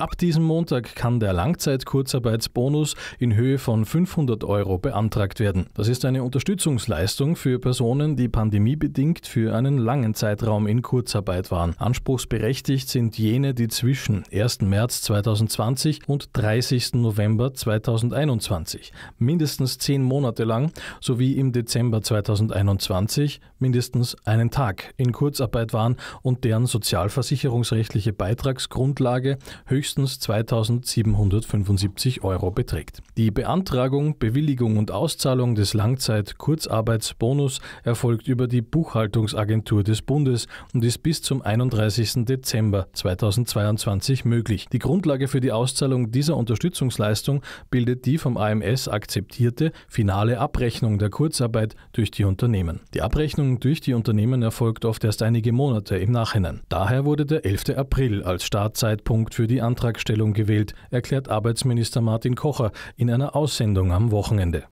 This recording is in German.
Ab diesem Montag kann der Langzeit-Kurzarbeitsbonus in Höhe von 500 Euro beantragt werden. Das ist eine Unterstützungsleistung für Personen, die pandemiebedingt für einen langen Zeitraum in Kurzarbeit waren. Anspruchsberechtigt sind jene, die zwischen 1. März 2020 und 30. November 2021 mindestens zehn Monate lang sowie im Dezember 2021 mindestens einen Tag in Kurzarbeit waren und deren sozialversicherungsrechtliche Beitragsgrundlage höchstens 2775 Euro beträgt. Die Beantragung, Bewilligung und Auszahlung des Langzeit-Kurzarbeitsbonus erfolgt über die Buchhaltungsagentur des Bundes und ist bis zum 31. Dezember 2022 möglich. Die Grundlage für die Auszahlung dieser Unterstützungsleistung bildet die vom AMS akzeptierte finale Abrechnung der Kurzarbeit durch die Unternehmen. Die Abrechnung durch die Unternehmen erfolgt oft erst einige Monate im Nachhinein. Daher wurde der 11. April als Startzeitpunkt für die Antragstellung gewählt, erklärt Arbeitsminister Martin Kocher in einer Aussendung am Wochenende.